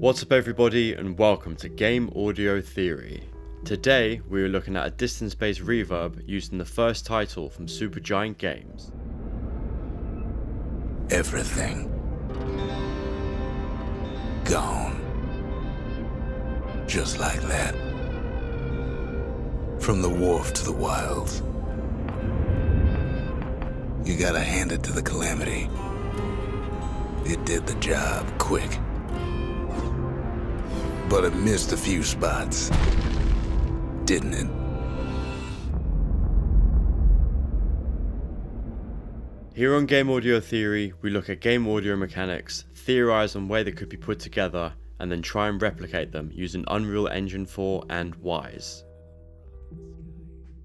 What's up, everybody, and welcome to Game Audio Theory. Today, we are looking at a distance based reverb used in the first title from Supergiant Games. Everything gone. Just like that. From the wharf to the wilds. You gotta hand it to the Calamity. It did the job quick. But it missed a few spots. Didn't it? Here on Game Audio Theory, we look at game audio mechanics, theorize on where they could be put together, and then try and replicate them using Unreal Engine 4 and Wwise.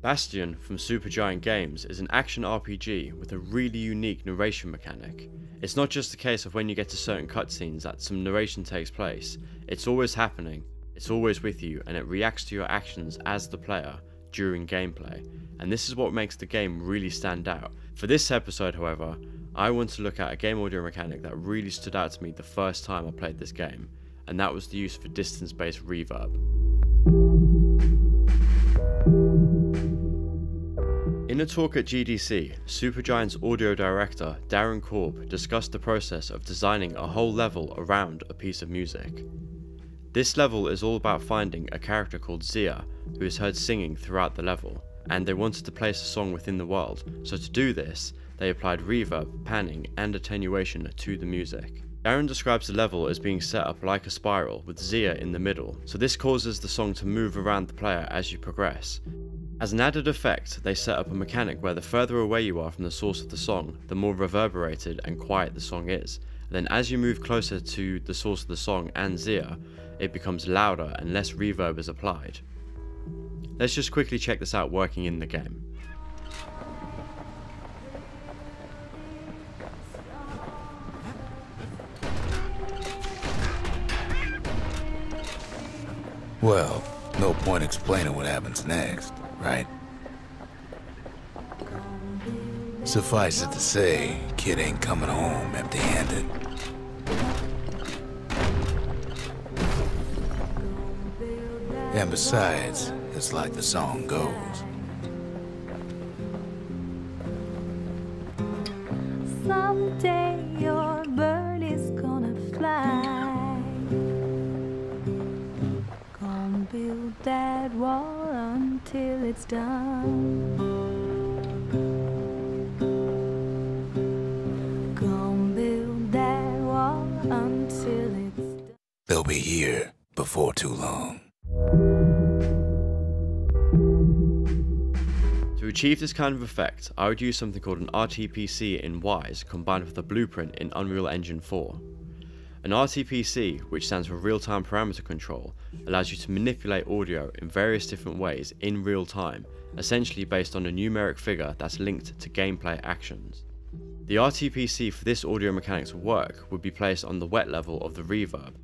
Bastion from Supergiant Games is an action RPG with a really unique narration mechanic. It's not just a case of when you get to certain cutscenes that some narration takes place, it's always happening, it's always with you, and it reacts to your actions as the player during gameplay, and this is what makes the game really stand out. For this episode, however, I want to look at a game audio mechanic that really stood out to me the first time I played this game, and that was the use of distance based reverb. In a talk at GDC, Supergiant's audio director Darren Korb discussed the process of designing a whole level around a piece of music. This level is all about finding a character called Zia who is heard singing throughout the level, and they wanted to place a song within the world, so to do this, they applied reverb, panning, and attenuation to the music. Darren describes the level as being set up like a spiral with Zia in the middle, so this causes the song to move around the player as you progress. As an added effect, they set up a mechanic where the further away you are from the source of the song, the more reverberated and quiet the song is. then as you move closer to the source of the song and Zia, it becomes louder and less reverb is applied. Let's just quickly check this out working in the game. Well, no point explaining what happens next, right? Suffice it to say, kid ain't coming home empty-handed. And besides, it's like the song goes. Someday your bird is gonna fly. Gonna build that wall until it's done. Gonna build that wall until it's done. They'll be here before too long. To achieve this kind of effect, I would use something called an RTPC in Wwise combined with a blueprint in Unreal Engine 4. An RTPC, which stands for Real Time Parameter Control, allows you to manipulate audio in various different ways in real time, essentially based on a numeric figure that's linked to gameplay actions. The RTPC for this audio mechanic to work would be placed on the wet level of the reverb,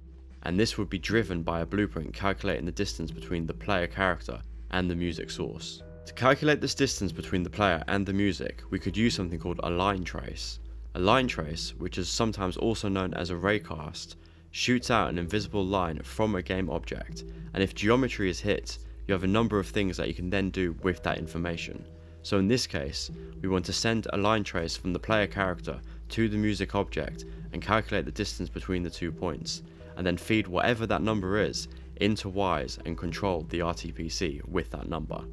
and this would be driven by a blueprint calculating the distance between the player character and the music source. To calculate this distance between the player and the music, we could use something called a line trace. A line trace, which is sometimes also known as a raycast, shoots out an invisible line from a game object, and if geometry is hit, you have a number of things that you can then do with that information. So in this case, we want to send a line trace from the player character to the music object and calculate the distance between the two points, and then feed whatever that number is into Wwise and control the RTPC with that number.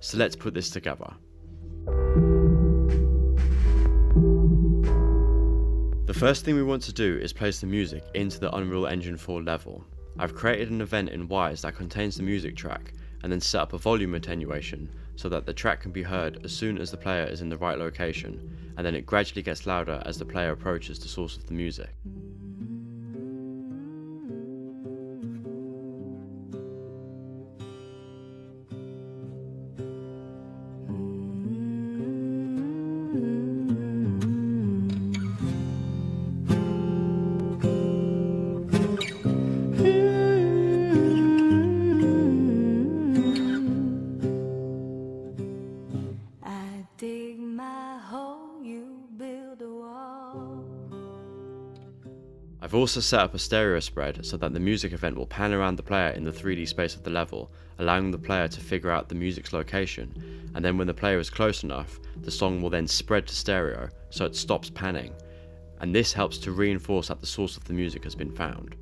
So let's put this together. The first thing we want to do is place the music into the Unreal Engine 4 level. I've created an event in Wwise that contains the music track and then set up a volume attenuation so that the track can be heard as soon as the player is in the right location and then it gradually gets louder as the player approaches the source of the music. Also set up a stereo spread so that the music event will pan around the player in the 3D space of the level, allowing the player to figure out the music's location, and then when the player is close enough, the song will then spread to stereo so it stops panning, and this helps to reinforce that the source of the music has been found.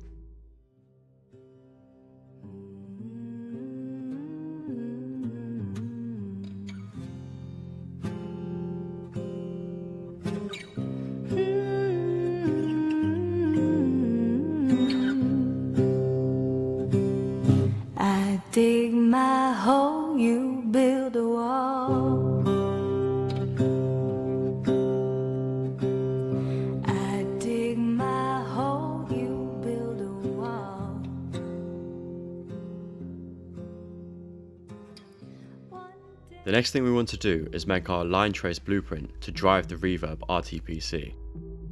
The next thing we want to do is make our line trace blueprint to drive the reverb RTPC.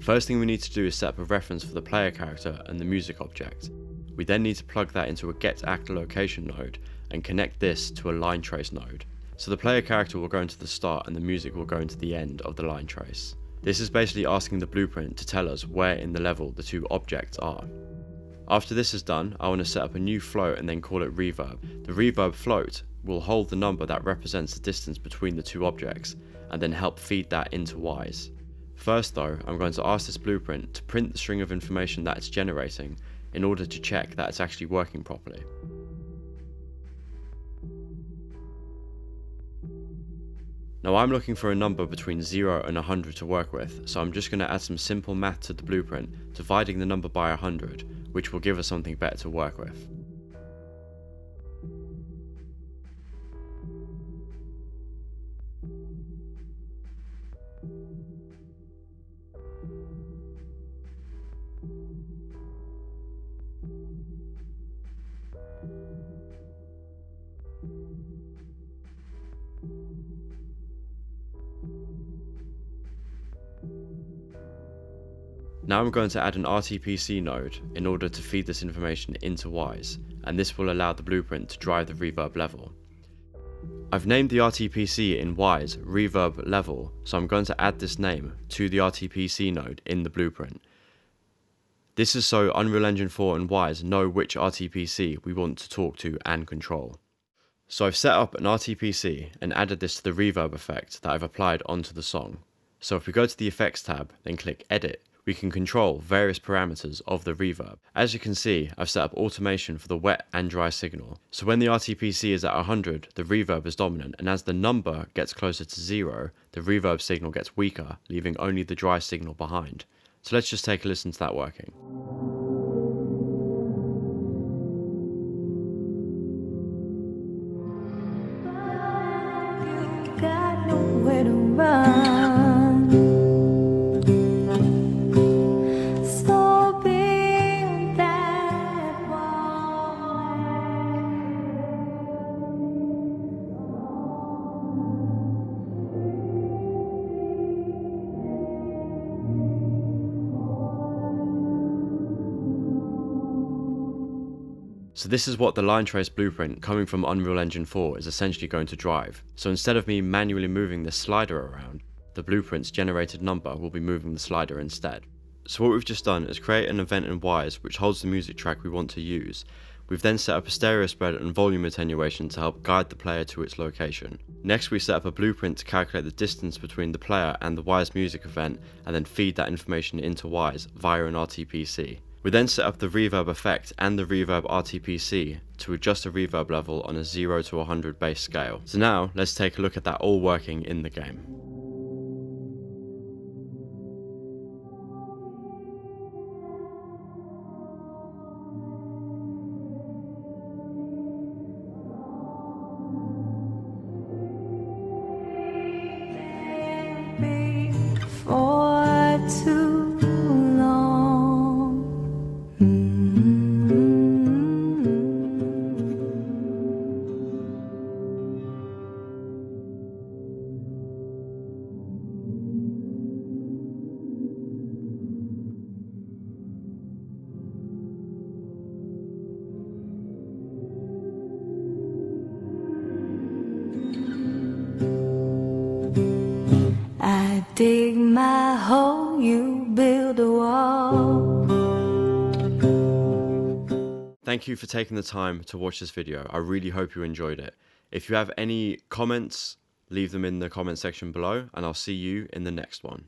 First thing we need to do is set up a reference for the player character and the music object. We then need to plug that into a get actor location node and connect this to a line trace node. So the player character will go into the start and the music will go into the end of the line trace. This is basically asking the blueprint to tell us where in the level the two objects are. After this is done, I want to set up a new float and then call it reverb. The reverb float will hold the number that represents the distance between the two objects and then help feed that into Wwise. First though, I'm going to ask this blueprint to print the string of information that it's generating in order to check that it's actually working properly. Now I'm looking for a number between 0 and 100 to work with, so I'm just going to add some simple math to the blueprint, dividing the number by 100, which will give us something better to work with. Now I'm going to add an RTPC node in order to feed this information into Wwise, and this will allow the blueprint to drive the reverb level. I've named the RTPC in Wwise reverb level, so I'm going to add this name to the RTPC node in the blueprint. This is so Unreal Engine 4 and Wwise know which RTPC we want to talk to and control. So I've set up an RTPC and added this to the reverb effect that I've applied onto the song. So if we go to the effects tab, then click edit, we can control various parameters of the reverb. As you can see, I've set up automation for the wet and dry signal. So when the RTPC is at 100, the reverb is dominant, and as the number gets closer to zero, the reverb signal gets weaker, leaving only the dry signal behind. So let's just take a listen to that working. So this is what the line trace blueprint coming from Unreal Engine 4 is essentially going to drive. So instead of me manually moving this slider around, the blueprint's generated number will be moving the slider instead. So what we've just done is create an event in Wwise which holds the music track we want to use. We've then set up a stereo spread and volume attenuation to help guide the player to its location. Next we set up a blueprint to calculate the distance between the player and the Wwise music event and then feed that information into Wwise via an RTPC. We then set up the reverb effect and the reverb RTPC to adjust the reverb level on a 0 to 100 base scale. So now let's take a look at that all working in the game. dig my hole, you build a wall. Thank you for taking the time to watch this video. I really hope you enjoyed it. If you have any comments, leave them in the comment section below, and I'll see you in the next one.